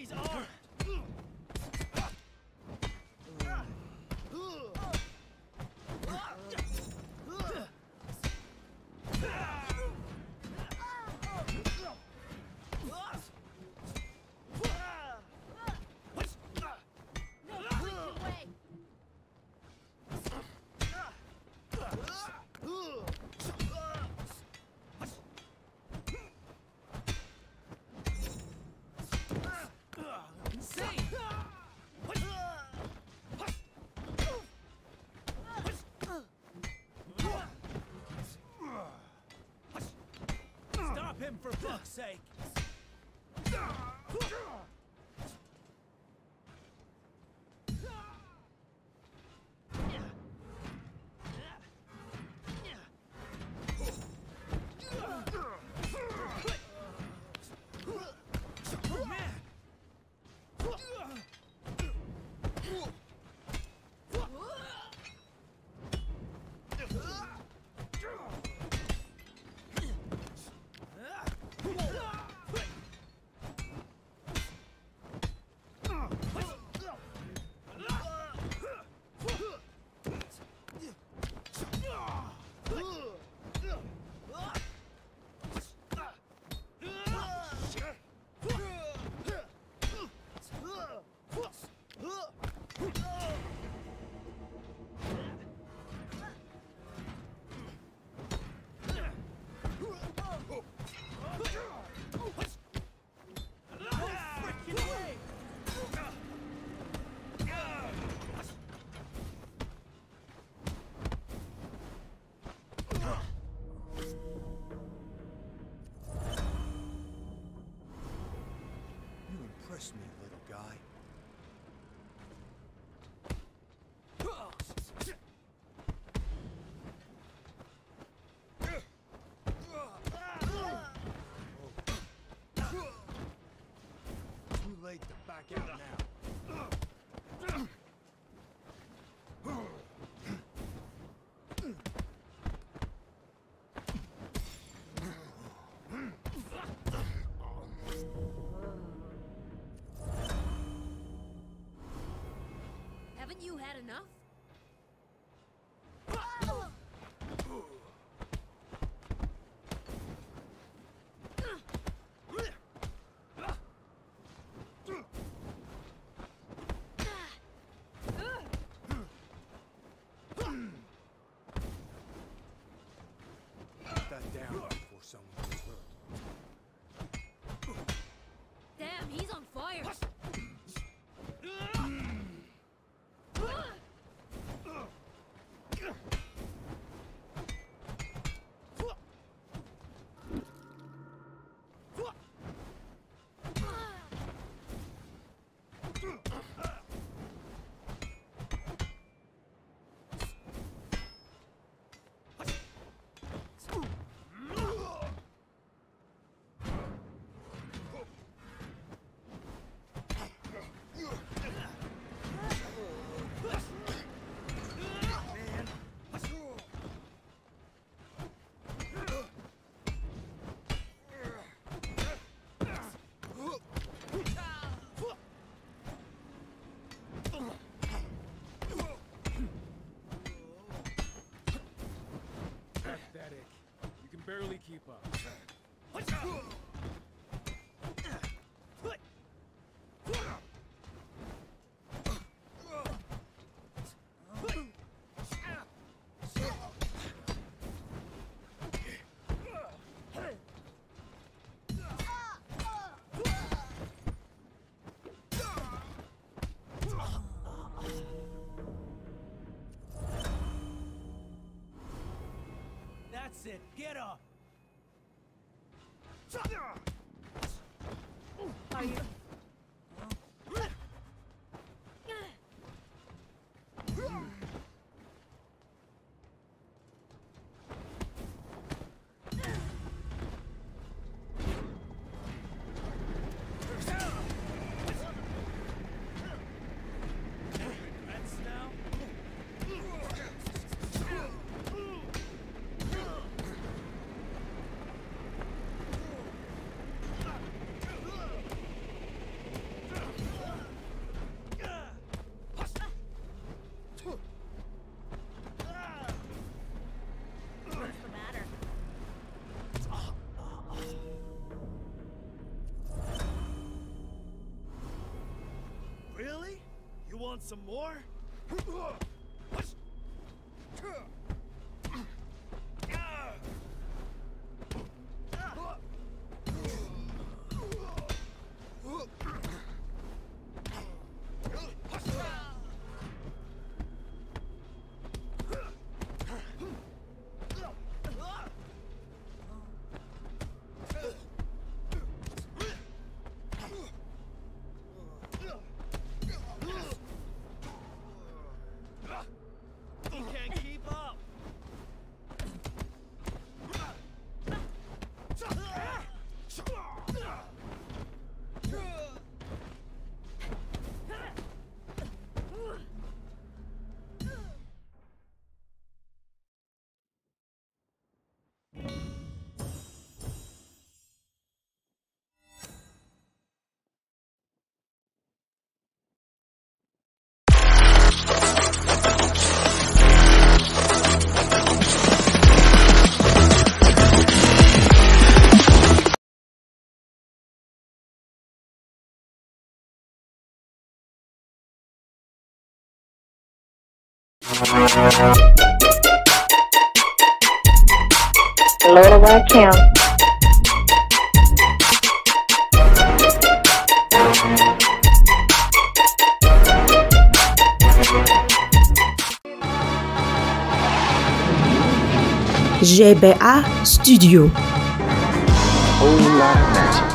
he's armed! Him for fuck's sake! Back out now. Haven't you had enough? Barely keep up. That's it, get up! Are you? Want some more? Load of webcam. GBA Studio. whole lot of magic.